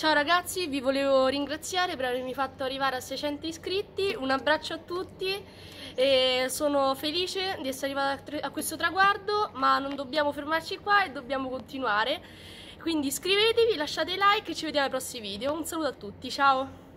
Ciao ragazzi, vi volevo ringraziare per avermi fatto arrivare a 600 iscritti, un abbraccio a tutti e sono felice di essere arrivata a questo traguardo, ma non dobbiamo fermarci qua e dobbiamo continuare. Quindi iscrivetevi, lasciate like e ci vediamo ai prossimi video. Un saluto a tutti, ciao!